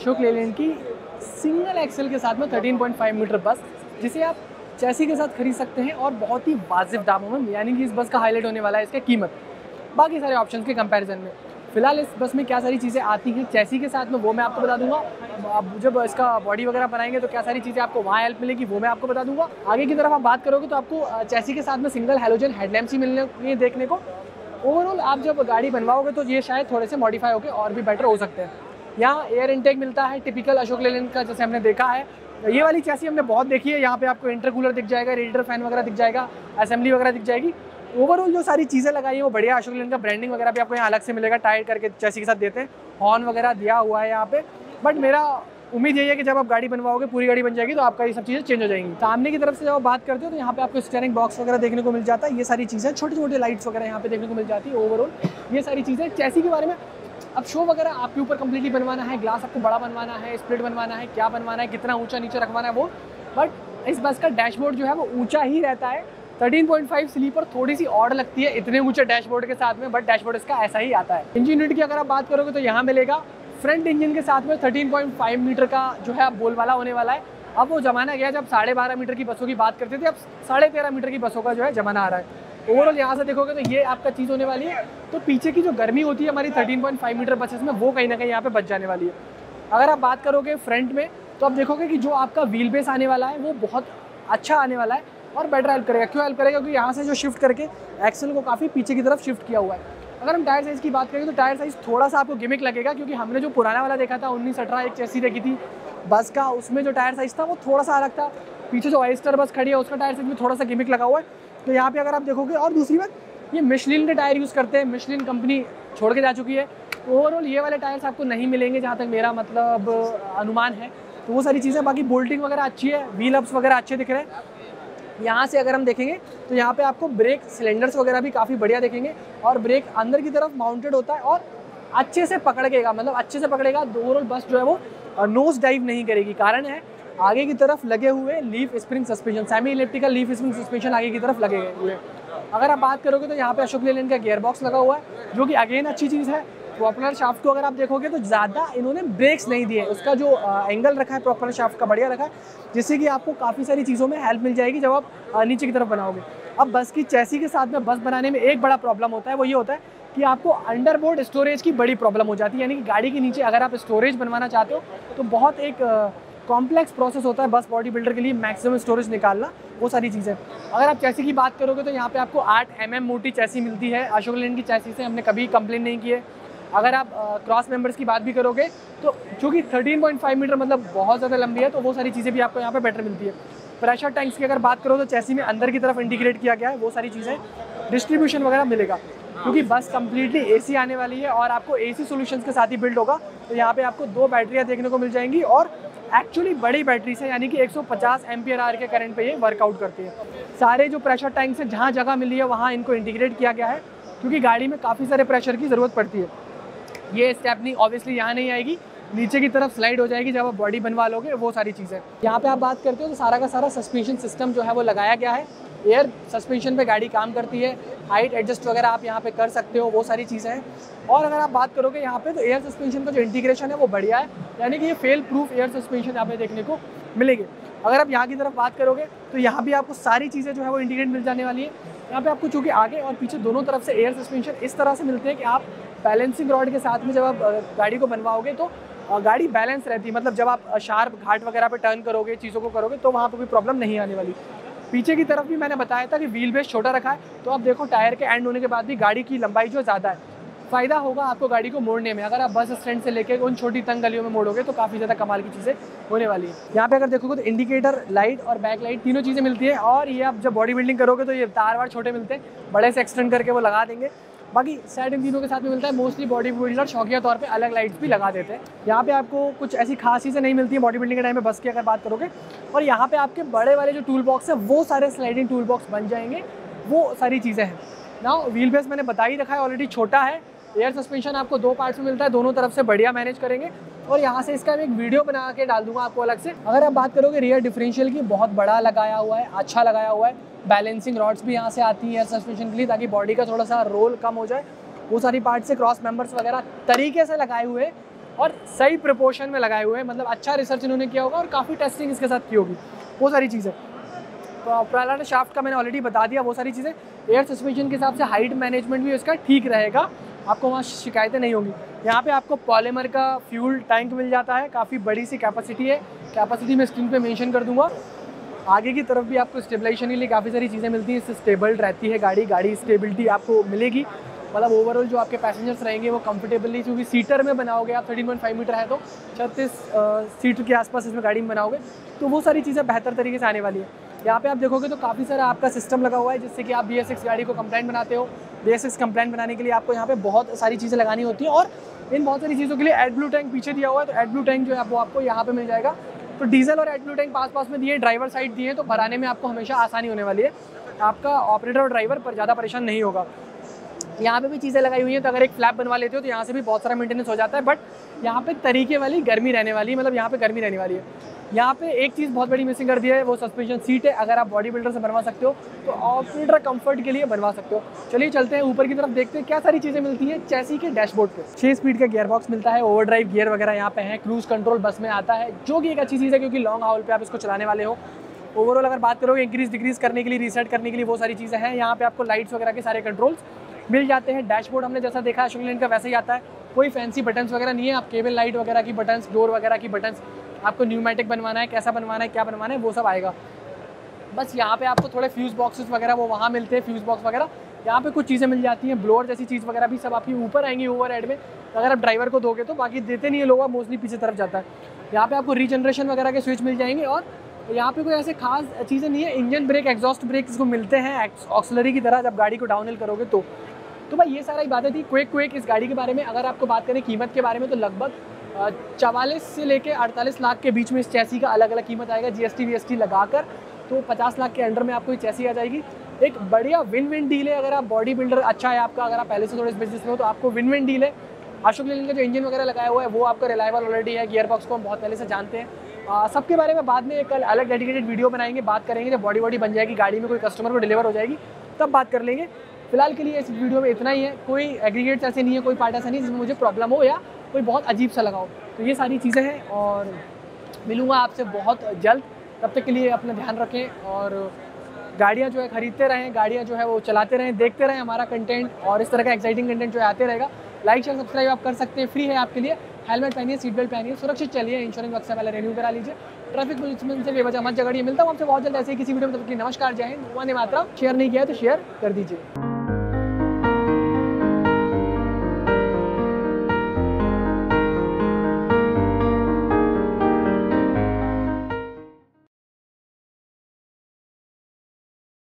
अशोक लेलैंड की single axle के साथ में 13.5 मीटर बस, जिसे आप चैसी के साथ खरीद सकते हैं और बहुत ही वाजिब दामों में, यानी कि इस बस का हाईलाइट होने वाला है, इसका कीमत। बाकी सारे ऑप्शंस के कंपैरिजन में। फ़िलहाल इस बस में क्या सारी चीज़ें आती हैं चैसी के साथ में, वो मैं आपको बता दूँगा। आप जब इसका बॉडी वगैरह बनाएँगे तो क्या सारी चीज़ें आपको वहाँ हेल्प मिलेगी, वो मैं आपको बता दूँगा। आगे की तरफ़ आप बात करोगे तो आपको चैसी के साथ में सिंगल हेलोजन हेडलैम्प्स ही मिलने देखने को। ओवरऑल आप जब गाड़ी बनवाओगे तो ये शायद थोड़े से मॉडिफाई होकर और भी बेटर हो सकते हैं। यहाँ एयर इनटेक मिलता है टिपिकल अशोक लेलैंड का जैसे हमने देखा है। ये वाली चैसी हमने बहुत देखी है, यहाँ पे आपको इंटरकूलर दिख जाएगा रेडिएटर फ़ैन वगैरह दिख जाएगा असेंबली वगैरह दिख जाएगी। ओवरऑल जो सारी चीज़ें लगाई हैं, वो बढ़िया अशोक लेन का ब्रांडिंग वगैरह भी आपको यहाँ अलग से मिलेगा टाइट करके चैसी के साथ देते हैं। हॉर्न वगैरह दिया हुआ है यहाँ पे। बट मेरा उम्मीद यही है कि जब आप गाड़ी बनवाओगे, पूरी गाड़ी बन जाएगी तो आपका ये सब चीज़ें चेंज हो जाएँगी। सामने की तरफ़ से जब आप बात करते हो तो यहाँ पे आपको स्टेयरिंग बॉक्स वगैरह देखने को मिल जाता है। ये सारी चीज़ें छोटी छोटी लाइट्स वगैरह यहाँ पे देखने को मिल जाती है ओवरऑल ये सारी चीज़ें चैसी के बारे में अब शो वगैरह आपके ऊपर कंप्लीटली बनवाना है ग्लास आपको बड़ा बनवाना है स्प्लिट बनवाना है, क्या बनवाना है, कितना ऊँचा नीचे रखवाना है वो। बट इस बस का डैशबोर्ड जो है वो ऊँचा ही रहता है। 13.5 स्लीपर थोड़ी सी और लगती है इतने ऊँचे डैशबोर्ड के साथ में बट डैशबोर्ड इसका ऐसा ही आता है। इंजन यूनिट की अगर आप बात करोगे तो यहाँ मिलेगा। फ्रंट इंजन के साथ में 13.5 मीटर का जो है बोल वाला होने वाला है। अब वो जमाना गया जब साढ़े बारह मीटर की बसों की बात करते थे, अब साढ़े तेरह मीटर की बसों का जो है जमाना आ रहा है। ओवरऑल यहाँ से देखोगे तो ये आपका चीज़ होने वाली है। तो पीछे की जो गर्मी होती है हमारी 13.5 मीटर बसेस में वो कहीं ना कहीं यहाँ पे बच जाने वाली है। अगर आप बात करोगे फ्रंट में तो आप देखोगे कि जो आपका व्हील बेस आने वाला है, वो बहुत अच्छा आने वाला है और बेटर हेल्प करेगा। क्यों हेल्प करेगा? क्योंकि यहाँ से जो शिफ्ट करके एक्सल को काफ़ी पीछे की तरफ़ शिफ्ट किया हुआ है। अगर हम टायर साइज़ की बात करें तो टायर साइज़ थोड़ा सा आपको गिमिक लगेगा, क्योंकि हमने जो पुराना वाला देखा था, उन्नीस अठारह एक चेसी देखी थी। बस का उसमें जो टायर साइज़ था, वो थोड़ा सा अलग था। पीछे जो ऑयस्टर बस खड़ी है, उसका टायर से में थोड़ा सा गिमिक लगा हुआ है। तो यहाँ पे अगर आप देखोगे, और दूसरी बात, ये मिशलिन के टायर यूज़ करते हैं। मिशलिन कंपनी छोड़ के जा चुकी है। ओवरऑल ये वाले टायर्स आपको नहीं मिलेंगे जहाँ तक मेरा मतलब अनुमान है। तो वो सारी चीज़ें, बाकी बोल्टिंग वगैरह अच्छी है व्हील अप्स वगैरह अच्छे दिख रहे हैं। यहाँ से अगर हम देखेंगे तो यहाँ पे आपको ब्रेक सिलेंडर्स वगैरह भी काफ़ी बढ़िया देखेंगे। और ब्रेक अंदर की तरफ़ माउंटेड होता है और अच्छे से पकड़ेगा मतलब अच्छे से पकड़ेगा। ओवरऑल बस जो है वो नोज़ डाइव नहीं करेगी। कारण है आगे की तरफ़ लगे हुए leaf spring suspension semi electrical leaf spring suspension आगे की तरफ़ लगे हुए। अगर आप बात करोगे तो यहाँ पे अशोक लेलैंड का गियर बॉक्स लगा हुआ है, जो कि अगेन अच्छी चीज़ है। प्रॉपलर शाफ्ट को अगर आप देखोगे तो ज़्यादा इन्होंने ब्रेक्स नहीं दिए। उसका जो एंगल रखा है प्रॉपलर शाफ्ट का बढ़िया रखा है, जिससे कि आपको काफ़ी सारी चीज़ों में हेल्प मिल जाएगी जब आप नीचे की तरफ़ बनाओगे। अब बस की चैसी के साथ में बस बनाने में एक बड़ा प्रॉब्लम होता है, वो ये होता है कि आपको अंडरबोर्ड स्टोरेज की बड़ी प्रॉब्लम हो जाती है। यानी कि गाड़ी के नीचे अगर आप स्टोरेज बनवाना चाहते हो तो बहुत एक कॉम्प्लेक्स प्रोसेस होता है बस बॉडी बिल्डर के लिए मैक्सिमम स्टोरेज निकालना वो सारी चीज़ें। अगर आप चैसी की बात करोगे तो यहाँ पे आपको आठ एम एम मोटी चैसी मिलती है। अशोक लैंड की चैसी से हमने कभी कंप्लेन नहीं की है। अगर आप क्रॉस uh, मेंबर्स की बात भी करोगे तो चूँकि 13.5 मीटर मतलब बहुत ज़्यादा लंबी है तो वो सारी चीज़ें भी आपको यहाँ पे बेटर मिलती है। प्रेशर टैंक्स की अगर बात करो तो चैसी में अंदर की तरफ़ इंटीग्रेट किया गया है वो सारी चीज़ें डिस्ट्रीब्यूशन वगैरह मिलेगा। क्योंकि बस कम्प्लीटली ए आने वाली है और आपको ए सी के साथ ही बिल्ड होगा तो यहाँ पे आपको दो बैटरियाँ देखने को मिल जाएँगी और एक्चुअली बड़ी बैटरी से, यानी कि 150 सौ पचास आर के करंट पे ये वर्कआउट करती है। सारे जो प्रेशर टैंक से जहाँ जगह मिली है, वहाँ इनको इंटीग्रेट किया गया है, क्योंकि गाड़ी में काफ़ी सारे प्रेशर की ज़रूरत पड़ती है। ये स्टेपनी ऑब्वियसली यहाँ नहीं आएगी, नीचे की तरफ़ स्लाइड हो जाएगी, जब आप बॉडी बनवा लोगे, वो सारी चीज़ें। यहाँ पर आप बात करते हो तो सारा का सारा सस्पेंशन सिस्टम जो है, वो लगाया गया है। एयर सस्पेंशन पे गाड़ी काम करती है हाइट एडजस्ट वगैरह आप यहाँ पे कर सकते हो, वो सारी चीज़ें हैं। और अगर आप बात करोगे यहाँ पे तो एयर सस्पेंशन का जो इंटीग्रेशन है, वो बढ़िया है। यानी कि ये फेल प्रूफ एयर सस्पेंशन यहाँ पे देखने को मिलेगी। अगर आप यहाँ की तरफ़ बात करोगे तो यहाँ भी आपको सारी चीज़ें जो है वो इंटीग्रेट मिल जाने वाली है। यहाँ पे आपको चूँकि आगे और पीछे दोनों तरफ़ से एयर सस्पेंशन इस तरह से मिलते हैं कि आप बैलेंसिंग रॉड के साथ में जब आप गाड़ी को बनवाओगे तो गाड़ी बैलेंस रहती है। मतलब जब आप शार्प घाट वगैरह पे टर्न करोगे, चीज़ों को करोगे तो वहाँ पर कोई प्रॉब्लम नहीं आने वाली। पीछे की तरफ़ भी मैंने बताया था कि व्हील बेस छोटा रखा है। तो आप देखो टायर के एंड होने के बाद भी गाड़ी की लंबाई जो ज़्यादा है, फ़ायदा होगा आपको गाड़ी को मोड़ने में। अगर आप बस स्टैंड से लेकर उन छोटी तंग गलियों में मोड़ोगे तो काफ़ी ज़्यादा कमाल की चीज़ें होने वाली है। यहाँ पे अगर देखोगे तो इंडिकेटर लाइट और बैक लाइट तीनों चीज़ें मिलती है। और ये आप जब बॉडी बिल्डिंग करोगे तो ये तार वार छोटे मिलते हैं। बड़े से एक्सटेंड करके वो लगा देंगे। बाकी साइड इन तीनों के साथ में मिलता है मोस्टली बॉडी बिल्डर शौकिया तौर पे अलग लाइट्स भी लगा देते हैं। यहाँ पे आपको कुछ ऐसी खास चीज़ें नहीं मिलती है बॉडी बिल्डिंग के टाइम में बस की अगर बात करोगे। और यहाँ पे आपके बड़े वाले जो टूल बॉक्स है, वो सारे स्लाइडिंग टूल बॉक्स बन जाएँगे। वो सारी चीज़ें हैं। ना व्हील बेस मैंने बता ही रखा है ऑलरेडी छोटा है। एयर सस्पेंशन आपको दो पार्ट्स में मिलता है, दोनों तरफ़ से बढ़िया मैनेज करेंगे। और यहाँ से इसका मैं एक वीडियो बना के डाल दूँगा आपको अलग से। अगर आप बात करोगे रियर डिफरेंशियल की, बहुत बड़ा लगाया हुआ है अच्छा लगाया हुआ है। बैलेंसिंग रॉड्स भी यहाँ से आती है सस्पेंशन के लिए ताकि बॉडी का थोड़ा सा रोल कम हो जाए। वो सारी पार्ट से क्रॉस मेंबर्स वगैरह तरीके से लगाए हुए और सही प्रपोर्शन में लगाए हुए मतलब अच्छा रिसर्च इन्होंने किया होगा और काफ़ी टेस्टिंग इसके साथ की होगी। वो सारी चीज़ें। तो प्रहलाद शाफ्ट का मैंने ऑलरेडी बता दिया, वो सारी चीज़ें। एयर सस्पेंशन के हिसाब से हाइट मैनेजमेंट भी इसका ठीक रहेगा। आपको वहाँ शिकायतें नहीं होंगी। यहाँ पे आपको पॉलीमर का फ्यूल टैंक मिल जाता है। काफ़ी बड़ी सी कैपेसिटी है। कैपेसिटी मैं स्क्रीन पे मेंशन कर दूँगा। आगे की तरफ़ भी आपको स्टेबलाइजेशन के लिए काफ़ी सारी चीज़ें मिलती हैं। इससे स्टेबल रहती है गाड़ी गाड़ी स्टेबिलिटी आपको मिलेगी। मतलब ओवरऑल जो आपके पैसेंजर्स रहेंगे वो कंफर्टेबली क्योंकि सीटर में बनाओगे आप थर्टीन पॉइंट फाइव मीटर है तो छत्तीस सीट के आसपास इसमें गाड़ी में बनाओगे तो वो सारी चीज़ें बेहतर तरीके से आने वाली है। यहाँ पे आप देखोगे तो काफ़ी सारा आपका सिस्टम लगा हुआ है, जिससे कि आप बी गाड़ी को कंप्लेंट बनाते हो। बी एस बनाने के लिए आपको यहाँ पे बहुत सारी चीज़ें लगानी होती हैं और इन बहुत सारी चीज़ों के लिए एड ब्लू टैंक पीछे दिया हुआ है तो एड ब्लू टैंक जो है वो आपको यहाँ पे मिल जाएगा। तो डीजल और एड ब्लू टैंक पास पास में दिए, ड्राइवर साइड दिए तो भराने में आपको हमेशा आसानी होने वाली है। आपका ऑपरेटर और ड्राइवर पर ज़्यादा परेशान नहीं होगा। यहाँ पे भी चीज़ें लगाई हुई हैं तो अगर एक फ्लैप बनवा लेते हो तो यहाँ से भी बहुत सारा मेंटेनेंस हो जाता है, बट यहाँ पे तरीके वाली गर्मी रहने वाली है मतलब यहाँ पे गर्मी रहने वाली है। यहाँ पे एक चीज़ बहुत बड़ी मिसिंग कर दी है, वो सस्पेंशन सीट है। अगर आप बॉडी बिल्डर से बनवा सकते हो तो ऑफ़ ऑपरेटर कंफर्ट के लिए बनवा सकते हो। चलिए चलते हैं, ऊपर की तरफ़ देखते हैं क्या सारी चीज़ें मिलती हैं चैसी के डैशबोर्ड पे। छः स्पीड का गियर बॉक्स मिलता है ओवर ड्राइव गियर वगैरह यहाँ पे है क्रूज कंट्रोल बस में आता है, जो कि एक अच्छी चीज़ है, क्योंकि लॉन्ग हाउल पे आप इसको चलाने वाले हो। ओवरऑल अगर बात करोगे इंक्रीज डिक्रीज करने के लिए रीसेट करने के लिए वो सारी चीज़ें हैं। यहाँ पे आपको लाइट्स वगैरह के सारे कंट्रोल्स मिल जाते हैं। डैशबोर्ड हमने जैसा देखा लेन का वैसे ही आता है। कोई फैंसी बटन्स वगैरह नहीं है, आप केबल लाइट वगैरह की बटन्स डोर वगैरह की बटन्स आपको न्यूमेटिक बनवाना है, कैसा बनवाना है, क्या बनवाना है, वो सब आएगा। बस यहाँ पे आपको थोड़े फ्यूज़ बॉक्सेस वगैरह, वो वहाँ मिलते हैं फ्यूज़ बॉक्स वगैरह। यहाँ पे कुछ चीज़ें मिल जाती हैं ब्लोअर जैसी चीज़ वगैरह भी सब आपकी ऊपर आएँगी ओवर हेड में। अगर आप ड्राइवर को दोगे तो बाकी देते नहीं है लोग मोस्टली पीछे तरफ़ जाता है। यहाँ पे आपको रीजनरेशन वगैरह के स्विच मिल जाएँगे और यहाँ पे कोई ऐसे खास चीज़ें नहीं है इंजन ब्रेक एग्जॉस्ट ब्रेक इसको मिलते हैं ऑक्सलरी की तरह। जब गाड़ी को डाउन करोगे तो। तो भाई ये सारा सारी बातें थी क्विक क्विक इस गाड़ी के बारे में। अगर आपको बात करें कीमत के बारे में तो लगभग चवालीस से लेकर अड़तालीस लाख के बीच में इस चैसी का अलग अलग कीमत आएगा G S T V S T लगाकर। तो पचास लाख के अंडर में आपको ये चैसी आ जाएगी। एक बढ़िया विन विन डील है, अगर आप बॉडी बिल्डर अच्छा है आपका, अगर आप पहले से थोड़े इस बिज़नेस में हो तो आपको विन विन डील है। अशोक लेलन का जो इंजन वगैरह लगाया हुआ है, वो आपका रिलायबल ऑलरेडी है गियर बॉक्स को हम बहुत पहले से जानते हैं। सबके बारे में बाद में कल अलग डेडिकेटेड वीडियो बनाएँगे, बात करेंगे, जब बॉडी बॉडी बन जाएगी, गाड़ी में कोई कस्टमर को डिलीवर हो जाएगी, तब बात कर लेंगे। फ़िलहाल के लिए इस वीडियो में इतना ही है। कोई एग्रीगेट्स ऐसे नहीं है, कोई पार्ट ऐसा नहीं जिसमें मुझे प्रॉब्लम हो या कोई बहुत अजीब सा लगाओ। तो ये सारी चीज़ें हैं और मिलूँगा आपसे बहुत जल्द। तब तक के लिए अपना ध्यान रखें और गाड़ियाँ जो है ख़रीदते रहें, गाड़ियाँ जो है वो चलाते रहें, देखते रहें हमारा कंटेंट और इस तरह का एक्साइटिंग कंटेंट जो है आते रहेगा। लाइक शेयर सब्सक्राइब आप कर सकते हैं फ्री है आपके लिए। हेलमेट पहनिए सीट बेल्ट पहनिए, सुरक्षित चलिए इंश्योरेंस वक्त से पहले रिन्यू करा लीजिए। ट्रैफ़िक पुलिस से बेवजह मत जगड़िए मिलता हूँ आपसे बहुत जल्द, ऐसे ही किसी वीडियो में, तब नमस्कार, जय हिंद, वंदे मातरम। शेयर नहीं किया तो शेयर कर दीजिए।